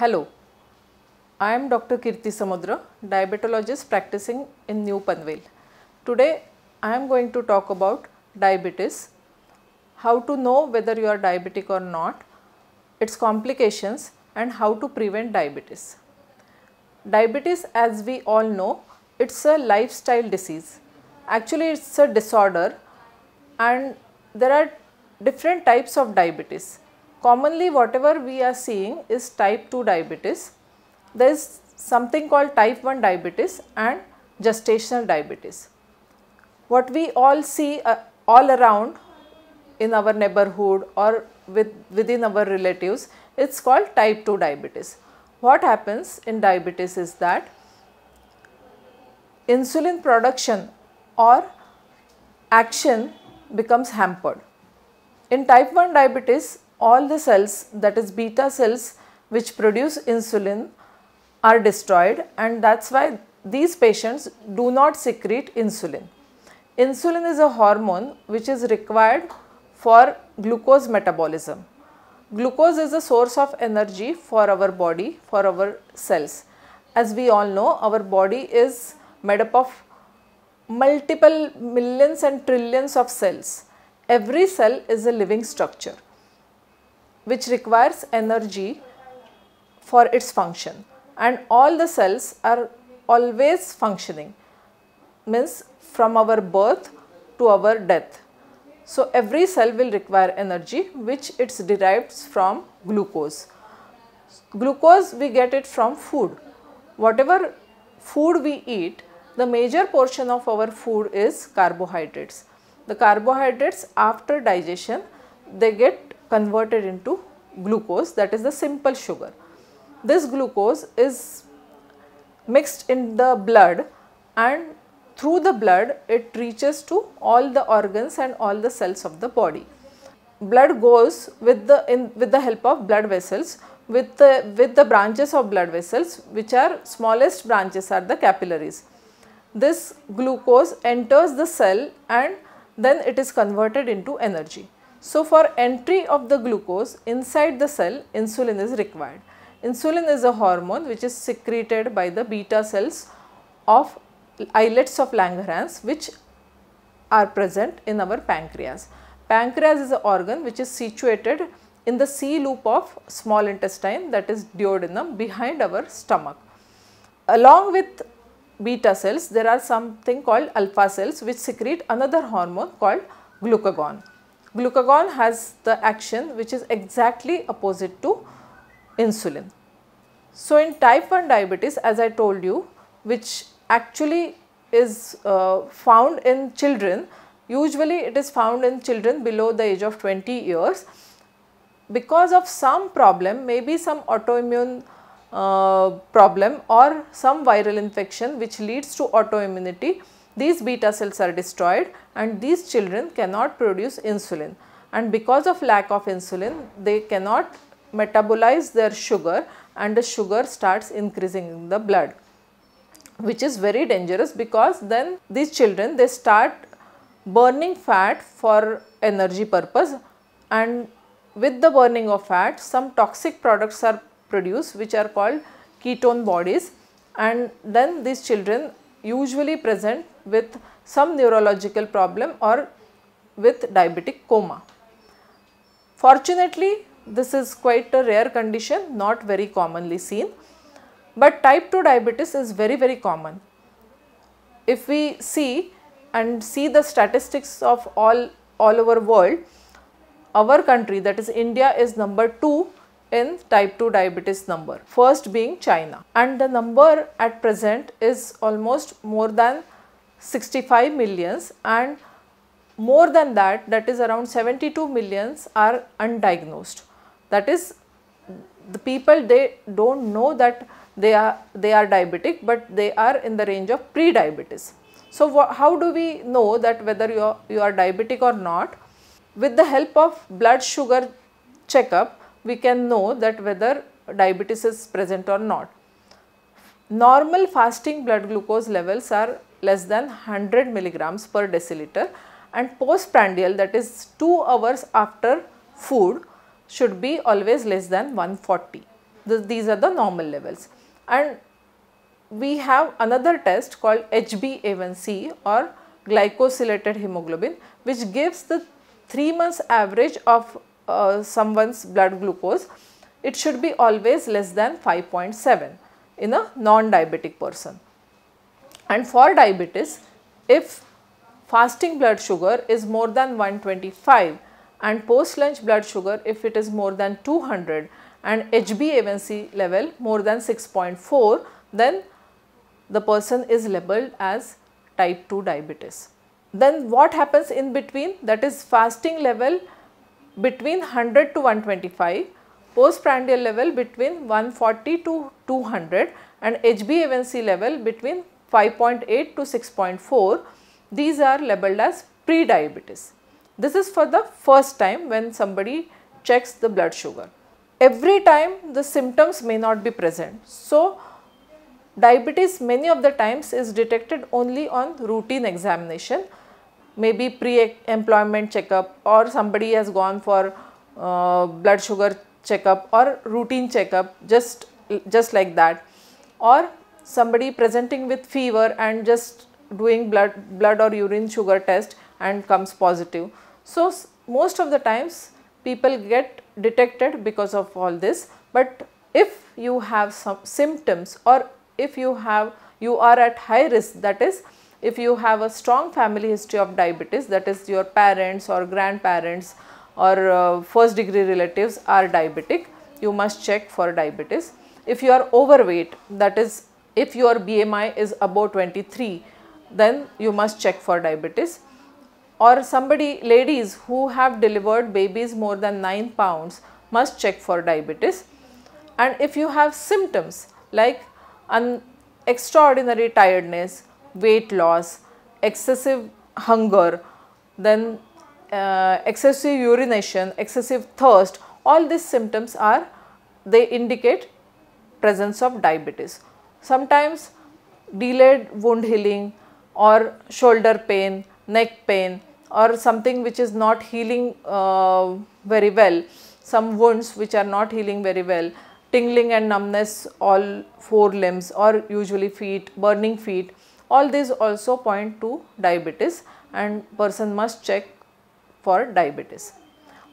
Hello, I am Dr. Kirti Samudra, diabetologist practicing in New Panvel. Today I am going to talk about diabetes, how to know whether you are diabetic or not, its complications and how to prevent diabetes. Diabetes as we all know, it's a lifestyle disease. Actually it's a disorder and there are different types of diabetes. Commonly whatever we are seeing is type 2 diabetes. There is something called type 1 diabetes and gestational diabetes. What we all see uh, all around in our neighborhood or with, within our relatives, it's called type 2 diabetes. What happens in diabetes is that insulin production or action becomes hampered. In type 1 diabetes, all the cells that is beta cells which produce insulin are destroyed and that is why these patients do not secrete insulin. Insulin is a hormone which is required for glucose metabolism. Glucose is a source of energy for our body, for our cells. As we all know, our body is made up of multiple millions and trillions of cells. Every cell is a living structure which requires energy for its function and all the cells are always functioning means from our birth to our death. So, every cell will require energy which it derives from glucose. Glucose we get it from food. Whatever food we eat the major portion of our food is carbohydrates. The carbohydrates after digestion they get converted into glucose that is the simple sugar. This glucose is mixed in the blood and through the blood it reaches to all the organs and all the cells of the body. Blood goes with the in with the help of blood vessels with the with the branches of blood vessels which are smallest branches are the capillaries this glucose enters the cell and then it is converted into energy. So, for entry of the glucose inside the cell insulin is required. Insulin is a hormone which is secreted by the beta cells of islets of Langerhans which are present in our pancreas. Pancreas is an organ which is situated in the C loop of small intestine that is duodenum behind our stomach. Along with beta cells, there are something called alpha cells which secrete another hormone called glucagon. Glucagon has the action which is exactly opposite to insulin. So, in type 1 diabetes as I told you which actually is uh, found in children, usually it is found in children below the age of 20 years because of some problem maybe some autoimmune uh, problem or some viral infection which leads to autoimmunity, these beta cells are destroyed and these children cannot produce insulin. And because of lack of insulin they cannot metabolize their sugar and the sugar starts increasing in the blood which is very dangerous because then these children they start burning fat for energy purpose. And with the burning of fat some toxic products are produced which are called ketone bodies. And then these children usually present with some neurological problem or with diabetic coma. Fortunately, this is quite a rare condition not very commonly seen, but type 2 diabetes is very very common. If we see and see the statistics of all all over world, our country that is India is number 2 in type 2 diabetes number, first being China and the number at present is almost more than 65 millions and more than that that is around 72 millions are undiagnosed. That is the people they do not know that they are they are diabetic but they are in the range of pre-diabetes. So, how do we know that whether you are, you are diabetic or not? With the help of blood sugar checkup we can know that whether diabetes is present or not. Normal fasting blood glucose levels are less than 100 milligrams per deciliter and postprandial that is 2 hours after food should be always less than 140. the, these are the normal levels. And we have another test called HbA1c or glycosylated hemoglobin which gives the 3 months average of uh, someone's blood glucose. It should be always less than 5.7 in a non-diabetic person. And for diabetes, if fasting blood sugar is more than 125 and post lunch blood sugar if it is more than 200 and HbA1c level more than 6.4 then the person is labeled as type 2 diabetes. Then what happens in between that is fasting level between 100 to 125, postprandial level between 140 to 200 and HbA1c level between 5.8 to 6.4. These are labeled as pre-diabetes. This is for the first time when somebody checks the blood sugar. Every time the symptoms may not be present. So, diabetes many of the times is detected only on routine examination maybe pre-employment checkup or somebody has gone for uh, blood sugar checkup or routine checkup just just like that. Or somebody presenting with fever and just doing blood blood or urine sugar test and comes positive. So most of the times people get detected because of all this. But if you have some symptoms or if you have you are at high risk that is if you have a strong family history of diabetes that is your parents or grandparents or uh, first degree relatives are diabetic, you must check for diabetes. If you are overweight that is if your BMI is above 23 then you must check for diabetes or somebody ladies who have delivered babies more than 9 pounds must check for diabetes and if you have symptoms like an extraordinary tiredness weight loss, excessive hunger, then uh, excessive urination, excessive thirst, all these symptoms are, they indicate presence of diabetes. Sometimes delayed wound healing or shoulder pain, neck pain or something which is not healing uh, very well, some wounds which are not healing very well, tingling and numbness all four limbs or usually feet, burning feet, all these also point to diabetes and person must check for diabetes.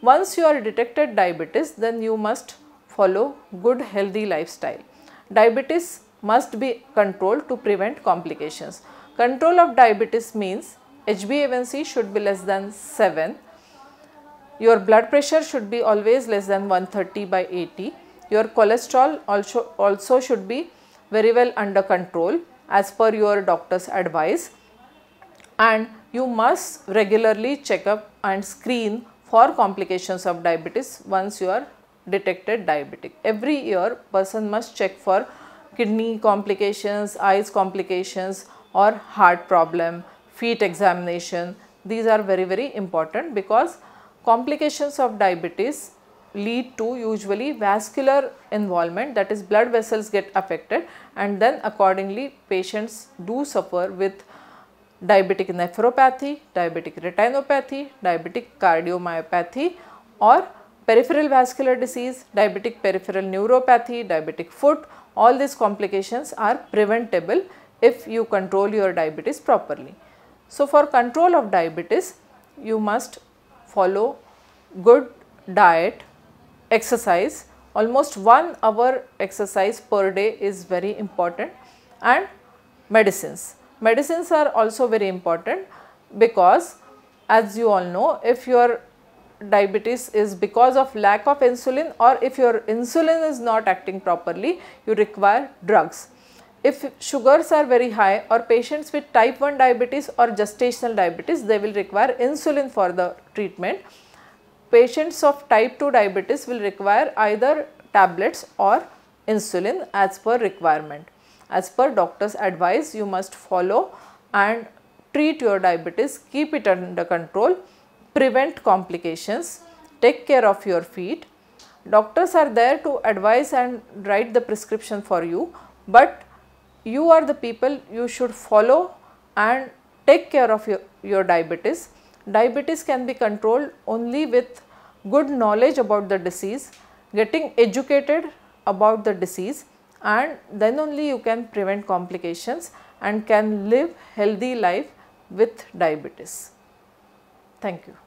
Once you are detected diabetes then you must follow good healthy lifestyle. Diabetes must be controlled to prevent complications. Control of diabetes means HbA1c should be less than 7. Your blood pressure should be always less than 130 by 80. Your cholesterol also, also should be very well under control as per your doctor's advice and you must regularly check up and screen for complications of diabetes once you are detected diabetic. Every year person must check for kidney complications, eyes complications or heart problem, feet examination. These are very very important because complications of diabetes lead to usually vascular involvement that is blood vessels get affected and then accordingly patients do suffer with diabetic nephropathy, diabetic retinopathy, diabetic cardiomyopathy or peripheral vascular disease, diabetic peripheral neuropathy, diabetic foot, all these complications are preventable if you control your diabetes properly. So, for control of diabetes, you must follow good diet, exercise almost 1 hour exercise per day is very important and medicines. Medicines are also very important because as you all know if your diabetes is because of lack of insulin or if your insulin is not acting properly you require drugs. If sugars are very high or patients with type 1 diabetes or gestational diabetes they will require insulin for the treatment patients of type 2 diabetes will require either tablets or insulin as per requirement. As per doctor's advice you must follow and treat your diabetes, keep it under control, prevent complications, take care of your feet. Doctors are there to advise and write the prescription for you, but you are the people you should follow and take care of your, your diabetes Diabetes can be controlled only with good knowledge about the disease, getting educated about the disease and then only you can prevent complications and can live healthy life with diabetes. Thank you.